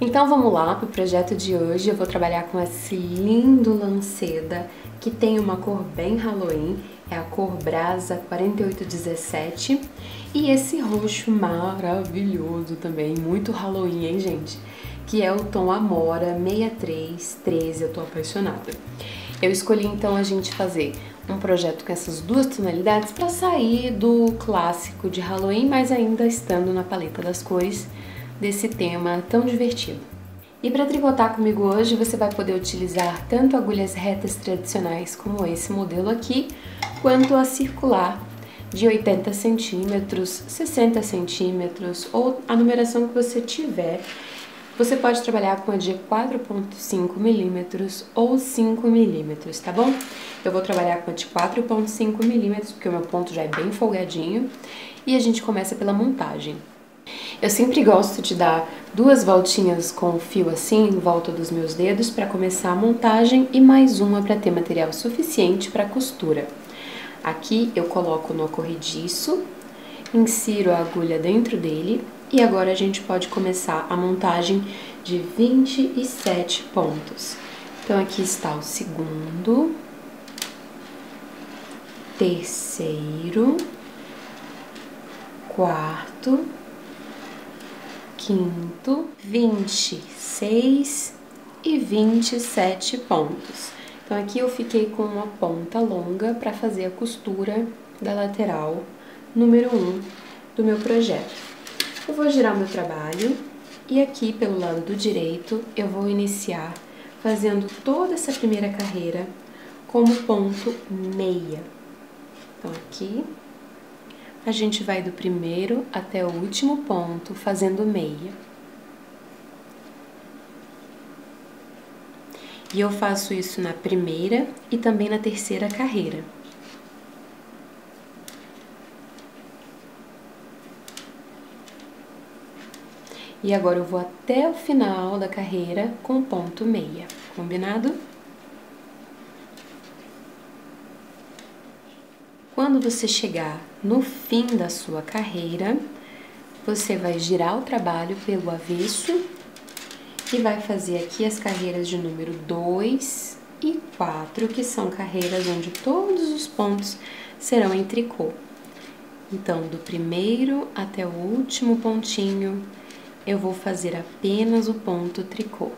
Então vamos lá para o projeto de hoje. Eu vou trabalhar com esse lindo lanceda que tem uma cor bem Halloween, é a cor Brasa 4817 e esse roxo maravilhoso também, muito Halloween, hein gente? Que é o tom Amora 6313, eu tô apaixonada. Eu escolhi então a gente fazer um projeto com essas duas tonalidades para sair do clássico de Halloween, mas ainda estando na paleta das cores desse tema tão divertido. E para tricotar comigo hoje, você vai poder utilizar tanto agulhas retas tradicionais como esse modelo aqui, quanto a circular de 80 centímetros, 60 centímetros ou a numeração que você tiver. Você pode trabalhar com a de 4.5 milímetros ou 5 milímetros, tá bom? Eu vou trabalhar com a de 4.5 milímetros, porque o meu ponto já é bem folgadinho. E a gente começa pela montagem. Eu sempre gosto de dar duas voltinhas com o fio assim em volta dos meus dedos para começar a montagem e mais uma para ter material suficiente para costura. Aqui eu coloco no corrediço, insiro a agulha dentro dele e agora a gente pode começar a montagem de 27 pontos. Então aqui está o segundo, terceiro, quarto, quinto, 26 e 27 pontos. Então aqui eu fiquei com uma ponta longa para fazer a costura da lateral número 1 um do meu projeto. Eu vou girar o meu trabalho e aqui pelo lado do direito eu vou iniciar fazendo toda essa primeira carreira como ponto meia. Então aqui a gente vai do primeiro até o último ponto fazendo meia. E eu faço isso na primeira e também na terceira carreira. E agora eu vou até o final da carreira com ponto meia, combinado? Quando você chegar no fim da sua carreira, você vai girar o trabalho pelo avesso e vai fazer aqui as carreiras de número 2 e 4, que são carreiras onde todos os pontos serão em tricô. Então, do primeiro até o último pontinho, eu vou fazer apenas o ponto tricô,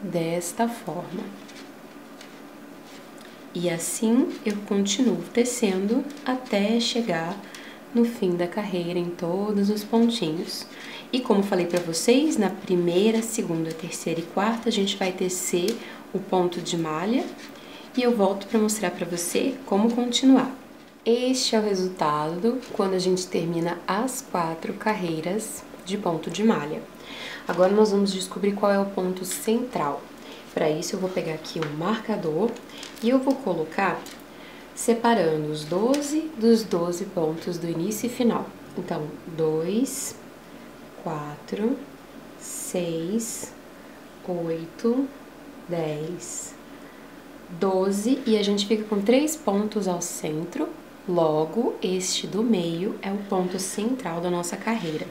desta forma. E assim eu continuo tecendo até chegar no fim da carreira em todos os pontinhos. E como falei para vocês, na primeira, segunda, terceira e quarta a gente vai tecer o ponto de malha e eu volto para mostrar para você como continuar. Este é o resultado quando a gente termina as quatro carreiras de ponto de malha. Agora nós vamos descobrir qual é o ponto central. Para isso eu vou pegar aqui um marcador e eu vou colocar separando os 12 dos 12 pontos do início e final. Então, 2, 4, 6, 8, 10, 12 e a gente fica com três pontos ao centro. Logo, este do meio é o ponto central da nossa carreira.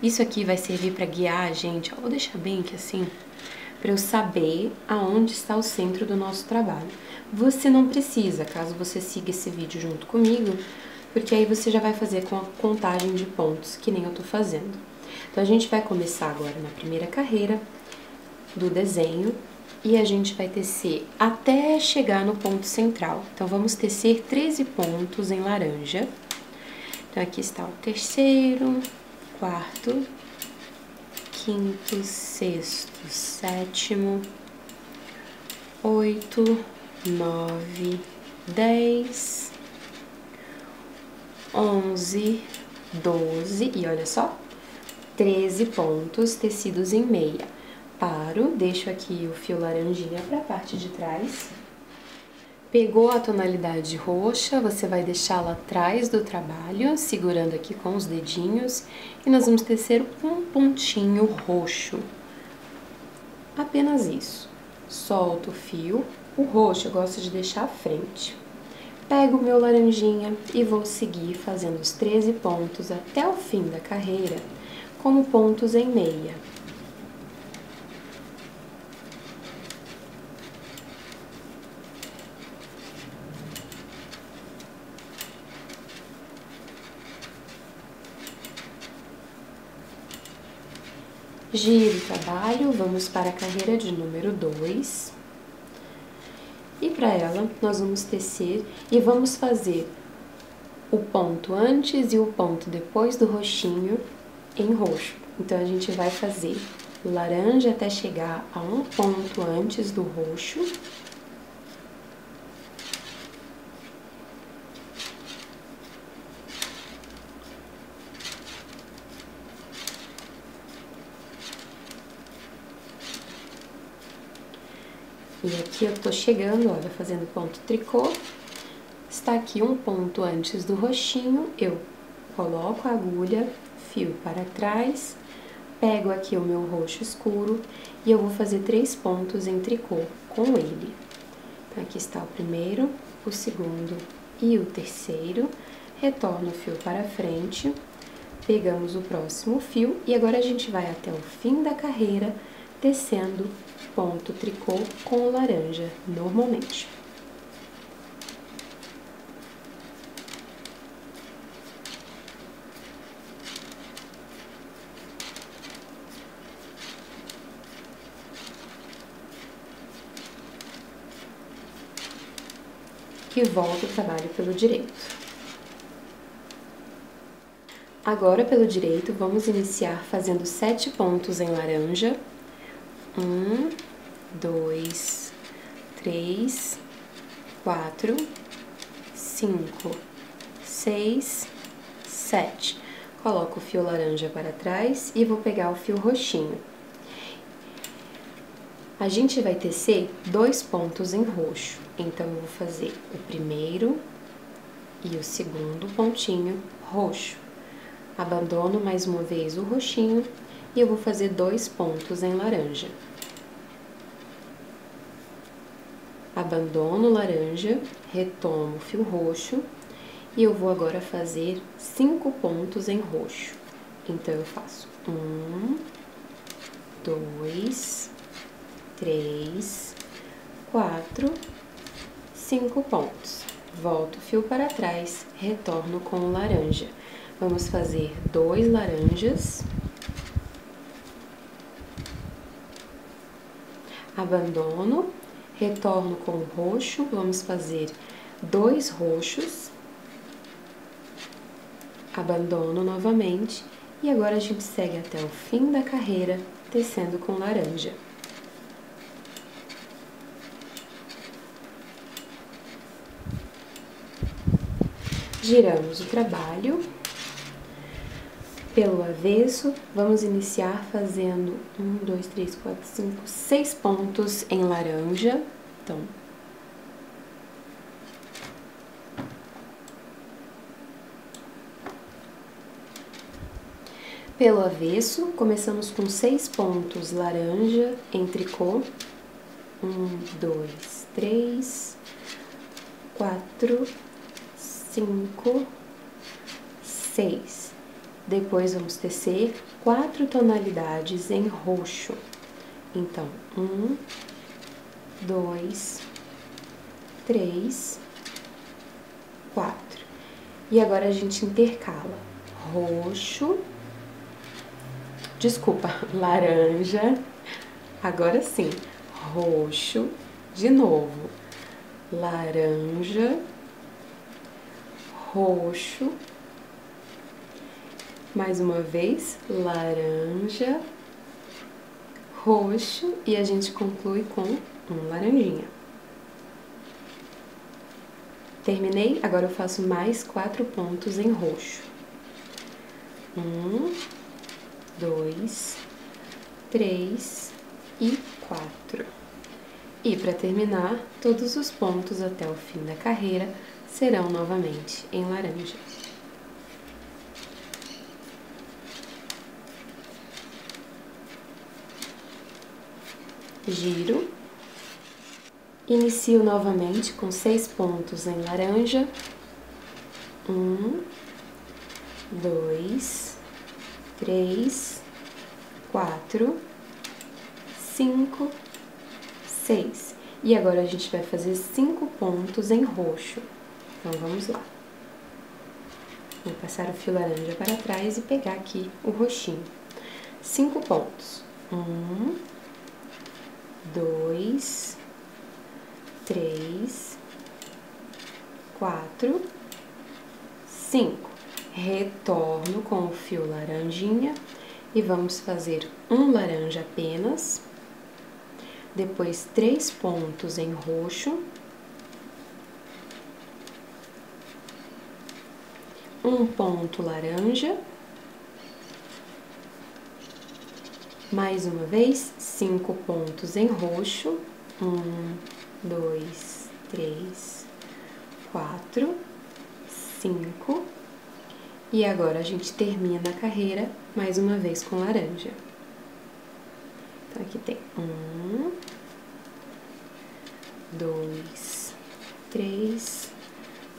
Isso aqui vai servir para guiar a gente, vou deixar bem aqui assim, para eu saber aonde está o centro do nosso trabalho. Você não precisa, caso você siga esse vídeo junto comigo, porque aí você já vai fazer com a contagem de pontos, que nem eu tô fazendo. Então, a gente vai começar agora na primeira carreira do desenho e a gente vai tecer até chegar no ponto central. Então, vamos tecer 13 pontos em laranja. Então, aqui está o terceiro, quarto, quinto, sexto, sétimo, oito, nove, dez, onze, doze e olha só, treze pontos tecidos em meia. Paro, deixo aqui o fio laranjinha para a parte de trás Pegou a tonalidade roxa, você vai deixá-la atrás do trabalho, segurando aqui com os dedinhos, e nós vamos tecer um pontinho roxo. Apenas isso. Solta o fio. O roxo eu gosto de deixar à frente. Pego o meu laranjinha e vou seguir fazendo os 13 pontos até o fim da carreira, como pontos em meia. Giro trabalho, vamos para a carreira de número 2. E para ela, nós vamos tecer e vamos fazer o ponto antes e o ponto depois do roxinho em roxo. Então, a gente vai fazer laranja até chegar a um ponto antes do roxo E aqui eu tô chegando, olha, fazendo ponto tricô. Está aqui um ponto antes do roxinho, eu coloco a agulha, fio para trás, pego aqui o meu roxo escuro e eu vou fazer três pontos em tricô com ele. Então, aqui está o primeiro, o segundo e o terceiro. Retorno o fio para frente, pegamos o próximo fio e agora a gente vai até o fim da carreira tecendo ponto tricô com laranja, normalmente. E volto o trabalho pelo direito. Agora, pelo direito, vamos iniciar fazendo sete pontos em laranja. Um, dois, três, quatro, cinco, seis, sete. Coloco o fio laranja para trás e vou pegar o fio roxinho. A gente vai tecer dois pontos em roxo, então eu vou fazer o primeiro e o segundo pontinho roxo. Abandono mais uma vez o roxinho e eu vou fazer dois pontos em laranja. Abandono laranja, retomo fio roxo e eu vou agora fazer cinco pontos em roxo. Então, eu faço um, dois, três, quatro, cinco pontos. Volto o fio para trás, retorno com o laranja. Vamos fazer dois laranjas. Abandono retorno com o roxo, vamos fazer dois roxos, abandono novamente. E agora a gente segue até o fim da carreira tecendo com laranja. Giramos o trabalho pelo avesso, vamos iniciar fazendo um, dois, três, quatro, cinco, seis pontos em laranja. Então, Pelo avesso, começamos com seis pontos laranja em tricô. Um, dois, três, quatro, cinco, seis. Depois vamos tecer quatro tonalidades em roxo. Então, um, dois, três, quatro. E agora a gente intercala roxo, desculpa, laranja, agora sim, roxo, de novo, laranja, roxo, mais uma vez, laranja, roxo e a gente conclui com um laranjinha. Terminei, agora eu faço mais quatro pontos em roxo. Um, dois, três e quatro. E para terminar, todos os pontos até o fim da carreira serão novamente em laranja. Giro. Inicio novamente com seis pontos em laranja. Um, dois, três, quatro, cinco, seis. E agora a gente vai fazer cinco pontos em roxo. Então, vamos lá. Vou passar o fio laranja para trás e pegar aqui o roxinho. Cinco pontos. Um, dois, três, quatro, cinco. Retorno com o fio laranjinha e vamos fazer um laranja apenas, depois três pontos em roxo, um ponto laranja, mais uma vez, cinco pontos em roxo, um, dois, três, quatro, cinco. E agora a gente termina a carreira mais uma vez com laranja. Então, aqui tem um, dois, três,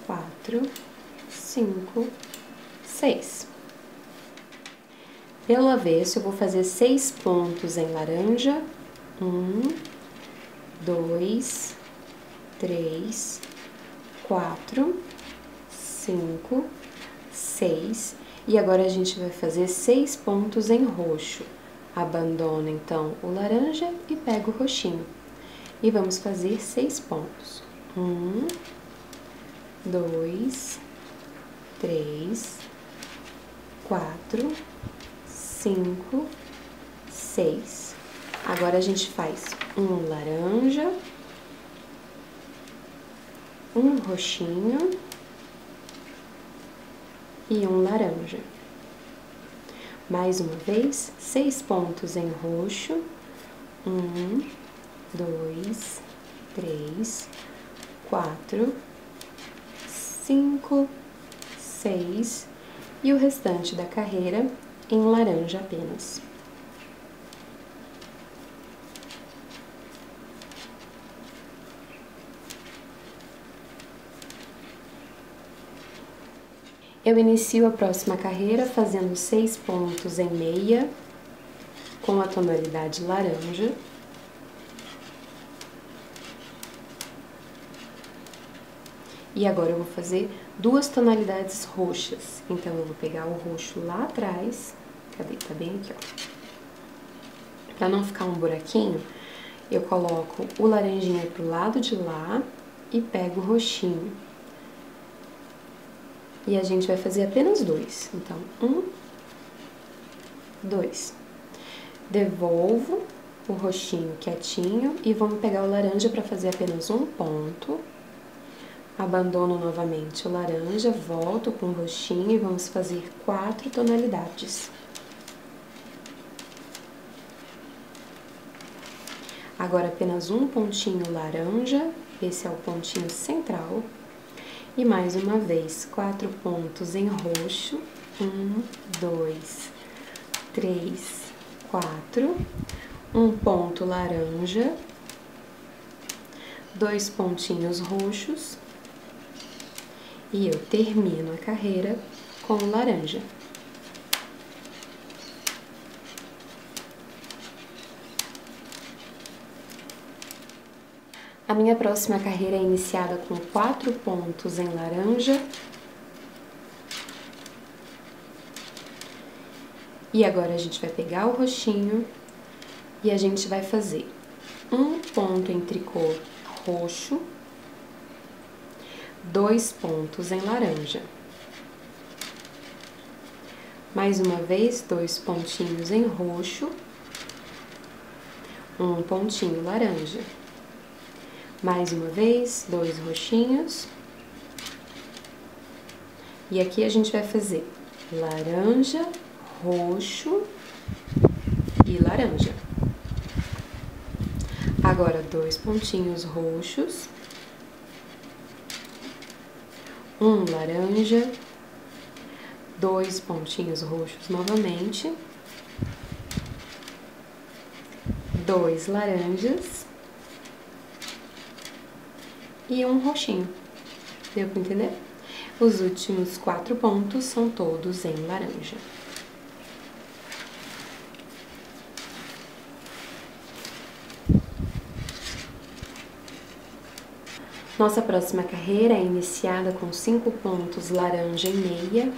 quatro, cinco, seis. Pelo avesso, eu vou fazer seis pontos em laranja. Um, dois, três, quatro, cinco, seis. E agora a gente vai fazer seis pontos em roxo. Abandono então o laranja e pego o roxinho. E vamos fazer seis pontos. Um, dois, três, quatro, cinco, seis. Agora a gente faz um laranja, um roxinho e um laranja. Mais uma vez, seis pontos em roxo. Um, dois, três, quatro, cinco, seis e o restante da carreira em laranja apenas. Eu inicio a próxima carreira fazendo seis pontos em meia com a tonalidade laranja. E agora eu vou fazer duas tonalidades roxas. Então, eu vou pegar o roxo lá atrás. Cadê? Tá bem aqui, ó. Pra não ficar um buraquinho, eu coloco o laranjinha pro lado de lá e pego o roxinho. E a gente vai fazer apenas dois. Então, um, dois. Devolvo o roxinho quietinho e vamos pegar o laranja para fazer apenas um ponto. Abandono novamente o laranja, volto com o roxinho e vamos fazer quatro tonalidades. Agora apenas um pontinho laranja, esse é o pontinho central. E mais uma vez, quatro pontos em roxo. Um, dois, três, quatro. Um ponto laranja. Dois pontinhos roxos. E eu termino a carreira com laranja. A minha próxima carreira é iniciada com quatro pontos em laranja. E agora a gente vai pegar o roxinho e a gente vai fazer um ponto em tricô roxo, dois pontos em laranja. Mais uma vez, dois pontinhos em roxo, um pontinho laranja. Mais uma vez, dois roxinhos. E aqui a gente vai fazer laranja, roxo e laranja. Agora, dois pontinhos roxos. Um laranja. Dois pontinhos roxos novamente. Dois laranjas e um roxinho. Deu para entender? Os últimos quatro pontos são todos em laranja. Nossa próxima carreira é iniciada com cinco pontos laranja e meia.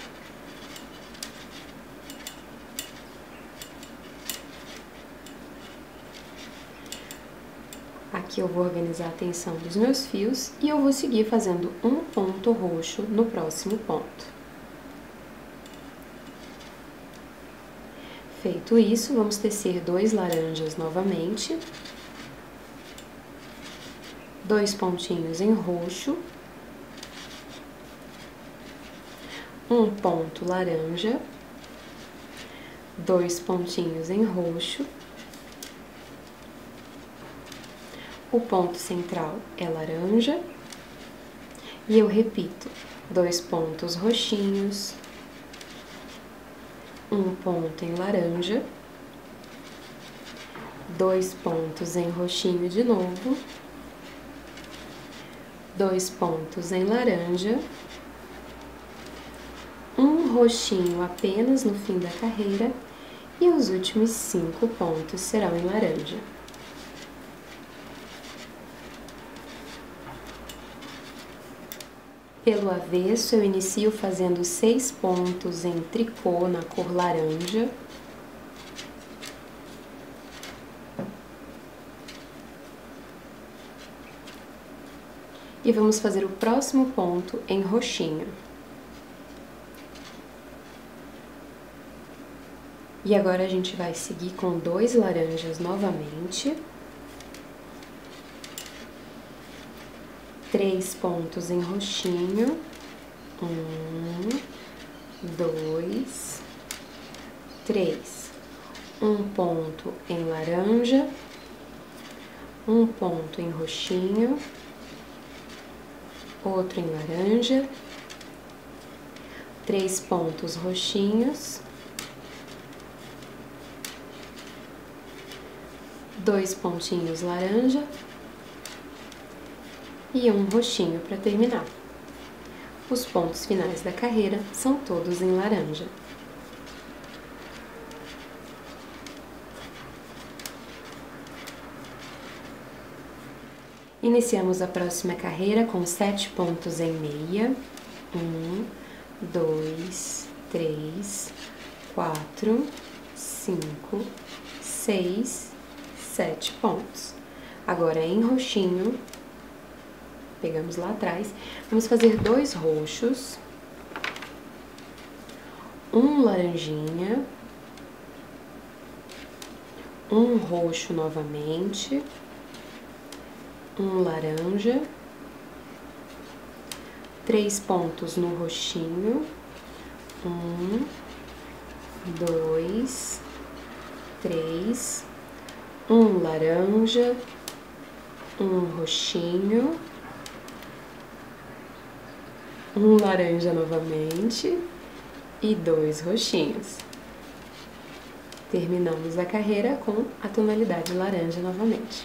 Aqui eu vou organizar a tensão dos meus fios e eu vou seguir fazendo um ponto roxo no próximo ponto. Feito isso, vamos tecer dois laranjas novamente. Dois pontinhos em roxo, um ponto laranja, dois pontinhos em roxo, o ponto central é laranja, e eu repito, dois pontos roxinhos, um ponto em laranja, dois pontos em roxinho de novo, dois pontos em laranja, um roxinho apenas no fim da carreira e os últimos cinco pontos serão em laranja. Pelo avesso, eu inicio fazendo seis pontos em tricô na cor laranja, e vamos fazer o próximo ponto em roxinho. E agora a gente vai seguir com dois laranjas novamente. Três pontos em roxinho. Um, dois, três. Um ponto em laranja. Um ponto em roxinho outro em laranja, três pontos roxinhos, dois pontinhos laranja e um roxinho para terminar. Os pontos finais da carreira são todos em laranja. Iniciamos a próxima carreira com sete pontos em meia. Um, dois, três, quatro, cinco, seis, sete pontos. Agora em roxinho, pegamos lá atrás, vamos fazer dois roxos, um laranjinha, um roxo novamente um laranja, três pontos no roxinho, um, dois, três, um laranja, um roxinho, um laranja novamente e dois roxinhos. Terminamos a carreira com a tonalidade laranja novamente.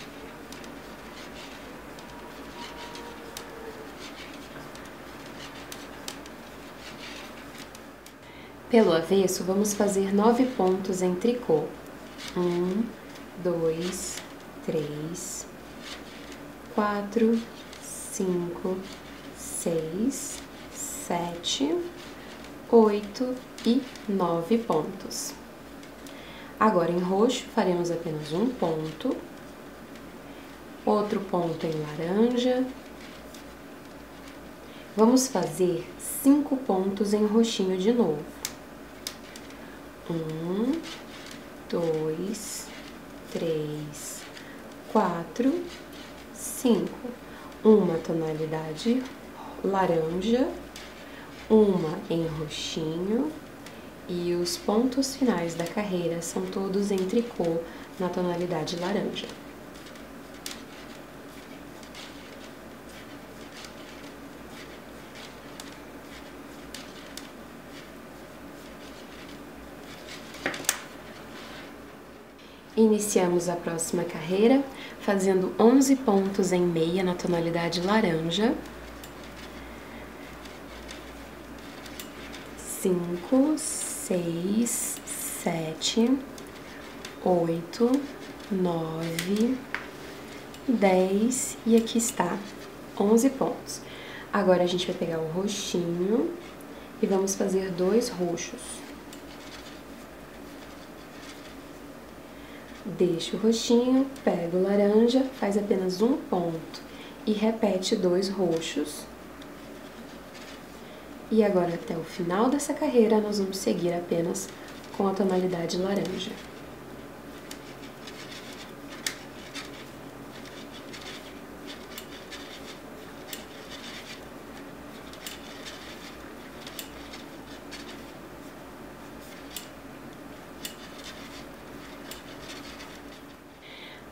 Pelo avesso, vamos fazer nove pontos em tricô. Um, dois, três, quatro, cinco, seis, sete, oito e nove pontos. Agora, em roxo, faremos apenas um ponto, outro ponto em laranja. Vamos fazer cinco pontos em roxinho de novo. Um, dois, três, quatro, cinco. Uma tonalidade laranja, uma em roxinho e os pontos finais da carreira são todos em tricô na tonalidade laranja. Iniciamos a próxima carreira fazendo 11 pontos em meia na tonalidade laranja. Cinco, seis, sete, oito, nove, dez e aqui está 11 pontos. Agora a gente vai pegar o roxinho e vamos fazer dois roxos. Deixa o roxinho, pega o laranja, faz apenas um ponto e repete dois roxos. E agora, até o final dessa carreira, nós vamos seguir apenas com a tonalidade laranja.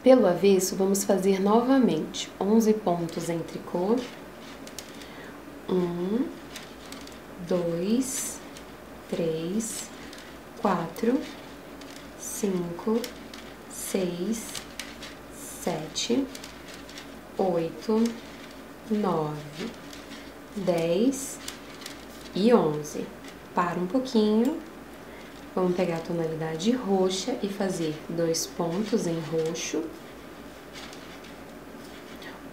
Pelo avesso, vamos fazer novamente 11 pontos em tricô. Um, dois, três, quatro, cinco, seis, sete, oito, nove, dez e onze. Para um pouquinho. Vamos pegar a tonalidade roxa e fazer dois pontos em roxo,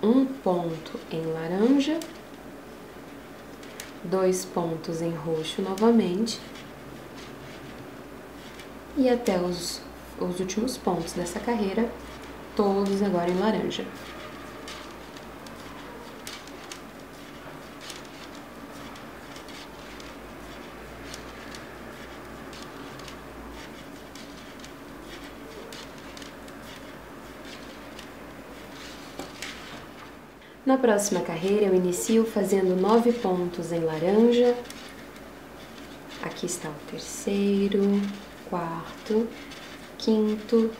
um ponto em laranja, dois pontos em roxo novamente, e até os, os últimos pontos dessa carreira, todos agora em laranja. Na próxima carreira, eu inicio fazendo nove pontos em laranja. Aqui está o terceiro, quarto, quinto,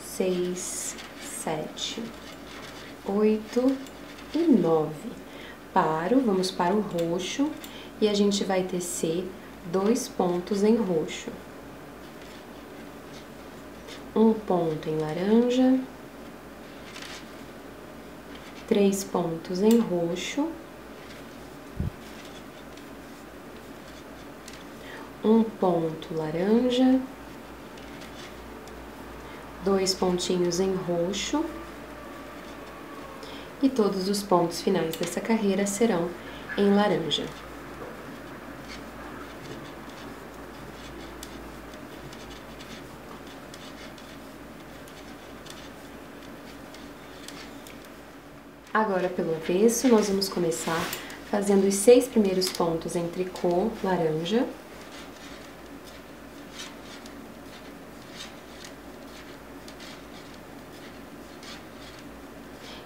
seis, sete, oito e nove. Paro, vamos para o roxo e a gente vai tecer dois pontos em roxo. Um ponto em laranja três pontos em roxo, um ponto laranja, dois pontinhos em roxo. E todos os pontos finais dessa carreira serão em laranja. Agora, pelo avesso, nós vamos começar fazendo os seis primeiros pontos em tricô laranja.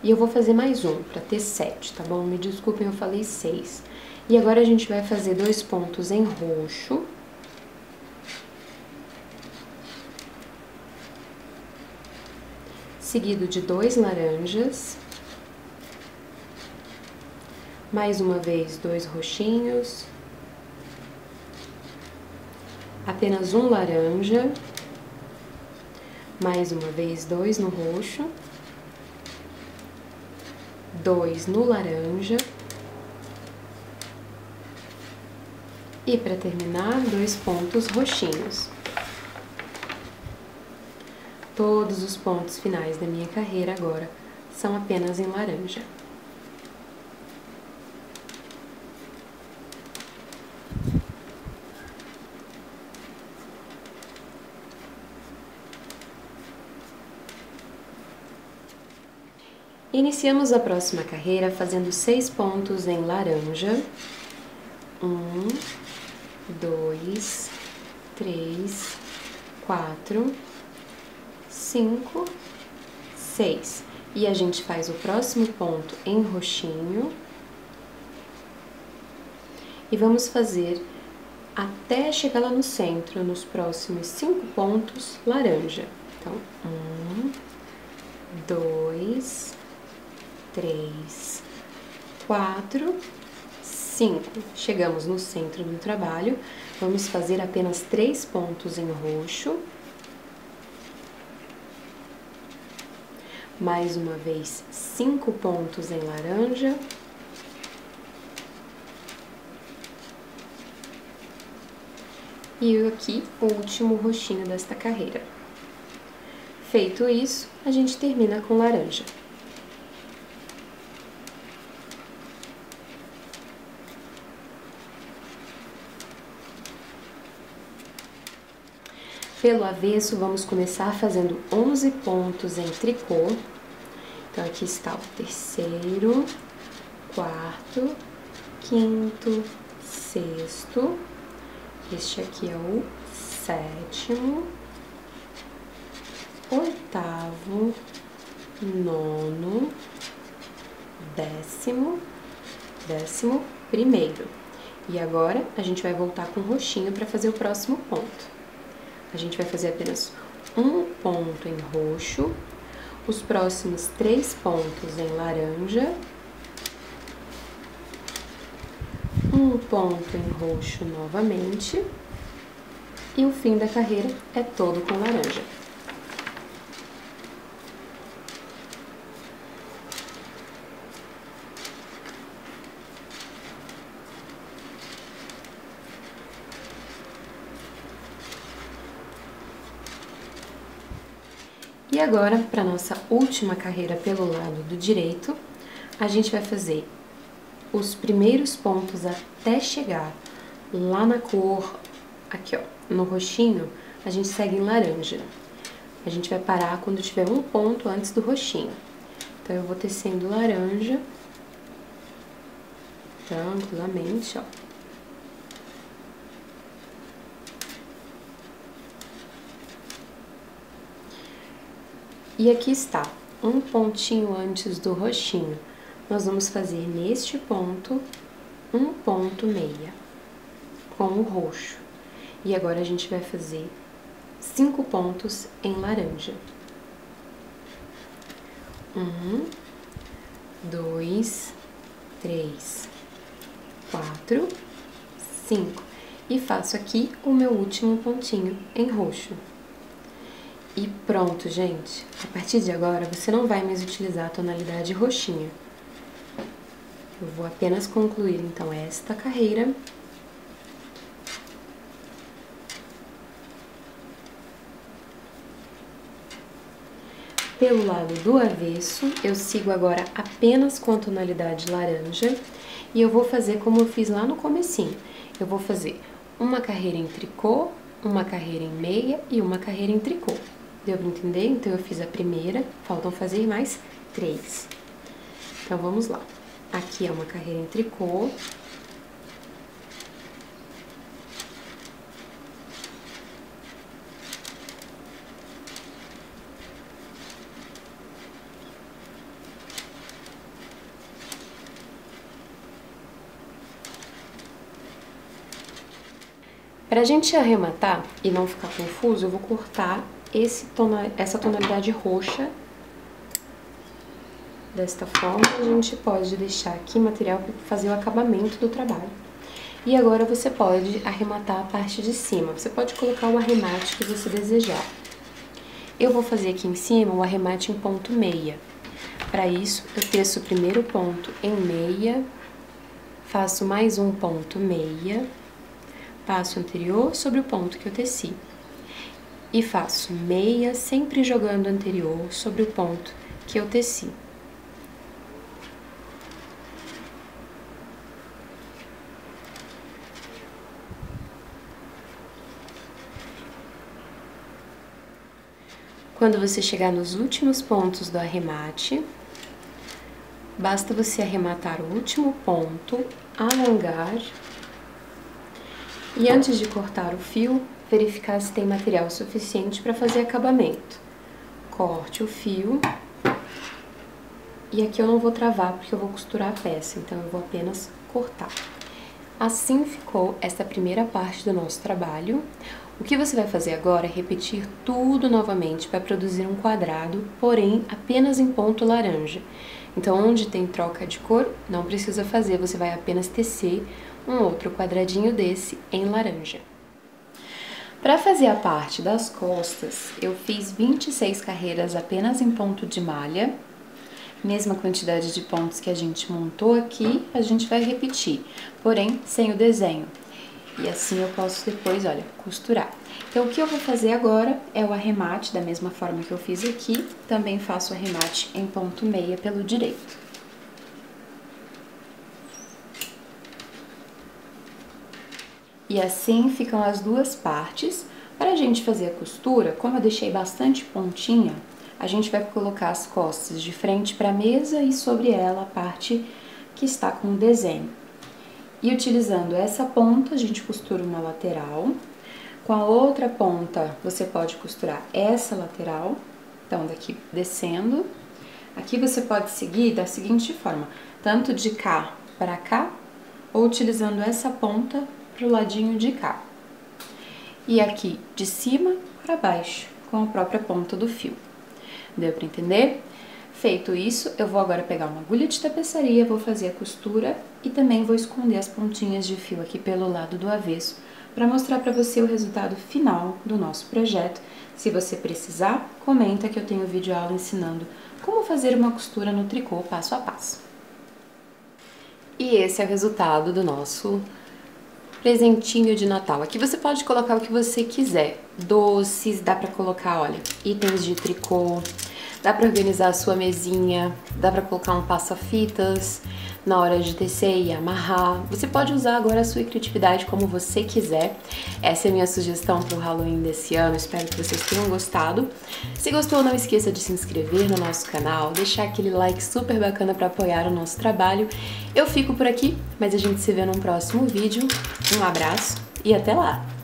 E eu vou fazer mais um, para ter sete, tá bom? Me desculpem, eu falei seis. E agora a gente vai fazer dois pontos em roxo. Seguido de dois laranjas mais uma vez, dois roxinhos. Apenas um laranja. Mais uma vez, dois no roxo. Dois no laranja. E para terminar, dois pontos roxinhos. Todos os pontos finais da minha carreira agora são apenas em laranja. Iniciamos a próxima carreira fazendo seis pontos em laranja. Um, dois, três, quatro, cinco, seis. E a gente faz o próximo ponto em roxinho. E vamos fazer até chegar lá no centro, nos próximos cinco pontos, laranja. Então, um, dois, três, quatro, cinco. Chegamos no centro do trabalho, vamos fazer apenas três pontos em roxo. mais uma vez cinco pontos em laranja. E aqui o último roxinho desta carreira. Feito isso, a gente termina com laranja. Pelo avesso, vamos começar fazendo 11 pontos em tricô. Então, aqui está o terceiro, quarto, quinto, sexto. Este aqui é o sétimo, oitavo, nono, décimo, décimo primeiro. E agora, a gente vai voltar com o roxinho para fazer o próximo ponto. A gente vai fazer apenas um ponto em roxo, os próximos três pontos em laranja, um ponto em roxo novamente, e o fim da carreira é todo com laranja. E agora, para nossa última carreira pelo lado do direito, a gente vai fazer os primeiros pontos até chegar lá na cor, aqui ó, no roxinho, a gente segue em laranja. A gente vai parar quando tiver um ponto antes do roxinho. Então, eu vou tecendo laranja, tranquilamente, ó. E aqui está, um pontinho antes do roxinho. Nós vamos fazer neste ponto um ponto meia com o roxo. E agora a gente vai fazer cinco pontos em laranja. Um, dois, três, quatro, cinco. E faço aqui o meu último pontinho em roxo. E pronto, gente. A partir de agora, você não vai mais utilizar a tonalidade roxinha. Eu vou apenas concluir, então, esta carreira. Pelo lado do avesso, eu sigo agora apenas com a tonalidade laranja e eu vou fazer como eu fiz lá no comecinho. Eu vou fazer uma carreira em tricô, uma carreira em meia e uma carreira em tricô. Deu pra entender? Então, eu fiz a primeira, faltam fazer mais três. Então, vamos lá. Aqui é uma carreira em tricô. Pra gente arrematar e não ficar confuso, eu vou cortar esse tona, essa tonalidade roxa. Desta forma, a gente pode deixar aqui material para fazer o acabamento do trabalho. E agora você pode arrematar a parte de cima. Você pode colocar o arremate que você desejar. Eu vou fazer aqui em cima o arremate em ponto meia. Para isso, eu teço o primeiro ponto em meia, faço mais um ponto meia, passo anterior sobre o ponto que eu teci e faço meia sempre jogando anterior sobre o ponto que eu teci. Quando você chegar nos últimos pontos do arremate, basta você arrematar o último ponto, alongar e antes de cortar o fio, verificar se tem material suficiente para fazer acabamento. Corte o fio. E aqui eu não vou travar porque eu vou costurar a peça, então eu vou apenas cortar. Assim ficou essa primeira parte do nosso trabalho. O que você vai fazer agora é repetir tudo novamente para produzir um quadrado, porém apenas em ponto laranja. Então, onde tem troca de cor, não precisa fazer, você vai apenas tecer um outro quadradinho desse em laranja. Para fazer a parte das costas, eu fiz 26 carreiras apenas em ponto de malha. Mesma quantidade de pontos que a gente montou aqui, a gente vai repetir, porém sem o desenho. E assim eu posso depois, olha, costurar. Então, o que eu vou fazer agora é o arremate, da mesma forma que eu fiz aqui. Também faço o arremate em ponto meia pelo direito. E assim ficam as duas partes. Para a gente fazer a costura, como eu deixei bastante pontinha, a gente vai colocar as costas de frente para a mesa e sobre ela a parte que está com o desenho. E utilizando essa ponta, a gente costura uma lateral. Com a outra ponta, você pode costurar essa lateral. Então, daqui descendo. Aqui você pode seguir da seguinte forma, tanto de cá para cá, ou utilizando essa ponta para o ladinho de cá. E aqui de cima para baixo, com a própria ponta do fio. Deu para entender? Feito isso, eu vou agora pegar uma agulha de tapeçaria, vou fazer a costura e também vou esconder as pontinhas de fio aqui pelo lado do avesso para mostrar para você o resultado final do nosso projeto. Se você precisar, comenta que eu tenho vídeo aula ensinando como fazer uma costura no tricô passo a passo. E esse é o resultado do nosso presentinho de Natal. Aqui você pode colocar o que você quiser. Doces, dá pra colocar, olha, itens de tricô, Dá para organizar a sua mesinha, dá para colocar um passa-fitas na hora de tecer e amarrar. Você pode usar agora a sua criatividade como você quiser. Essa é a minha sugestão para o Halloween desse ano. Espero que vocês tenham gostado. Se gostou, não esqueça de se inscrever no nosso canal, deixar aquele like super bacana para apoiar o nosso trabalho. Eu fico por aqui, mas a gente se vê num próximo vídeo. Um abraço e até lá!